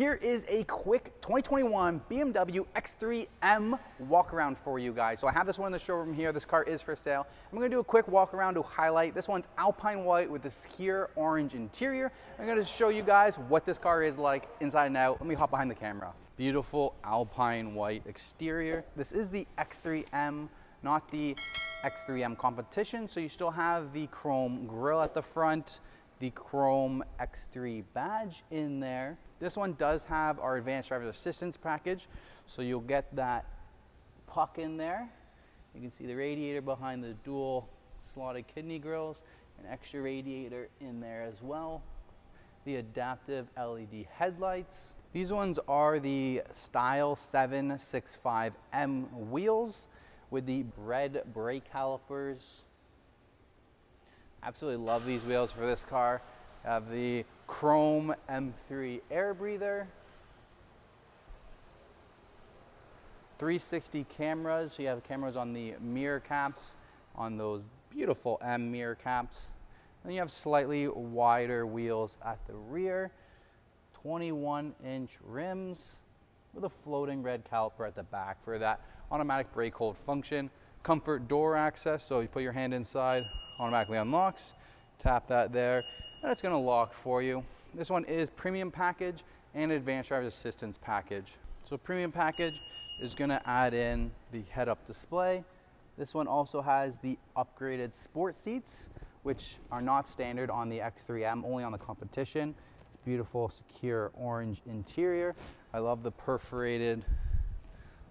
Here is a quick 2021 BMW X3M walk around for you guys. So I have this one in the showroom here. This car is for sale. I'm gonna do a quick walk around to highlight. This one's Alpine White with the Sakhir Orange interior. I'm gonna show you guys what this car is like inside and out. Let me hop behind the camera. Beautiful Alpine White exterior. This is the X3M, not the X3M competition. So you still have the chrome grille at the front, the chrome X3 badge in there. This one does have our advanced driver assistance package. So you'll get that puck in there. You can see the radiator behind the dual slotted kidney grills, an extra radiator in there as well. The adaptive LED headlights. These ones are the Style 765M wheels with the red brake calipers Absolutely love these wheels for this car. Have the chrome M3 air breather. 360 cameras. So you have cameras on the mirror caps, on those beautiful M mirror caps. Then you have slightly wider wheels at the rear. 21 inch rims with a floating red caliper at the back for that automatic brake hold function. Comfort door access, so you put your hand inside, automatically unlocks. Tap that there, and it's gonna lock for you. This one is premium package and advanced driver assistance package. So premium package is gonna add in the head-up display. This one also has the upgraded sport seats, which are not standard on the X3M, only on the competition. It's beautiful, Sakhir Orange interior. I love the perforated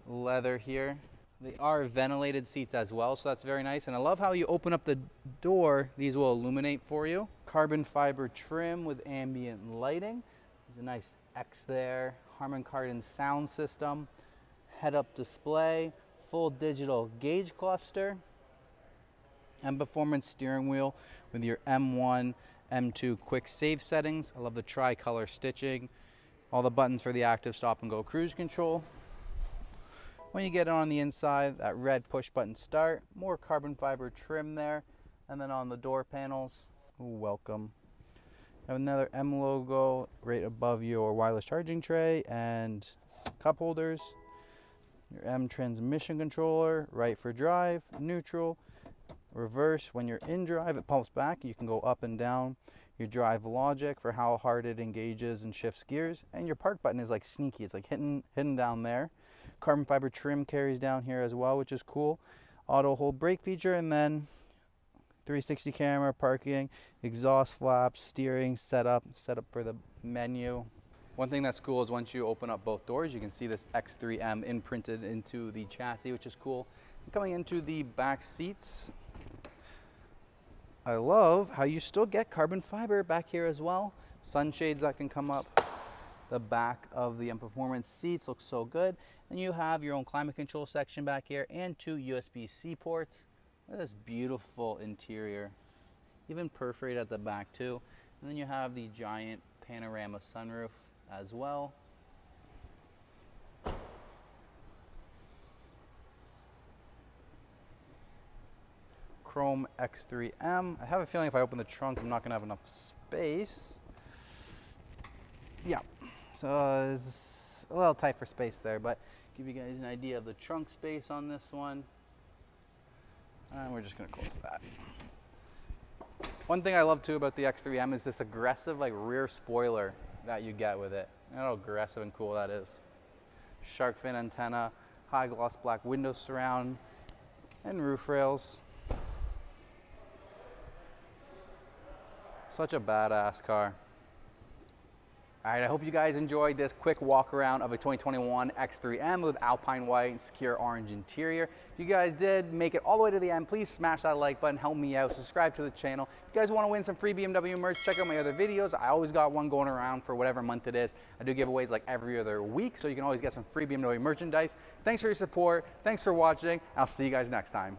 leather here. They are ventilated seats as well, so that's very nice. And I love how you open up the door, these will illuminate for you. Carbon fiber trim with ambient lighting. There's a nice X there. Harman Kardon sound system. Head-up display. Full digital gauge cluster. And performance steering wheel with your M1, M2 quick save settings. I love the tri-color stitching. All the buttons for the active stop and go cruise control. When you get it on the inside, that red push button start, more carbon fiber trim there. And then on the door panels, welcome. Have another M logo right above your wireless charging tray and cup holders. Your M transmission controller, right for drive, neutral, reverse. When you're in drive, it pumps back. You can go up and down. Your drive logic for how hard it engages and shifts gears. And your park button is like sneaky. It's like hidden, hidden down there. Carbon fiber trim carries down here as well, which is cool. Auto hold brake feature and then 360 camera, parking, exhaust flaps, steering, setup, setup for the menu. One thing that's cool is once you open up both doors, you can see this X3M imprinted into the chassis, which is cool. Coming into the back seats, I love how you still get carbon fiber back here as well. Sunshades that can come up the back of the M Performance seats looks so good. And you have your own climate control section back here and two USB-C ports. Look at this beautiful interior. Even perforated at the back too. And then you have the giant panorama sunroof as well. Chrome X3M. I have a feeling if I open the trunk, I'm not gonna have enough space. Yeah, so uh, it's a little tight for space there, but give you guys an idea of the trunk space on this one. And we're just gonna close that. One thing I love too about the X3M is this aggressive like rear spoiler that you get with it. How aggressive and cool that is. Shark fin antenna, high gloss black window surround, and roof rails. Such a badass car. All right, I hope you guys enjoyed this quick walk around of a 2021 X3M with Alpine White and Sakhir Orange interior. If you guys did make it all the way to the end, please smash that like button, help me out, subscribe to the channel. If you guys want to win some free BMW merch, check out my other videos. I always got one going around for whatever month it is. I do giveaways like every other week, so you can always get some free BMW merchandise. Thanks for your support. Thanks for watching. I'll see you guys next time.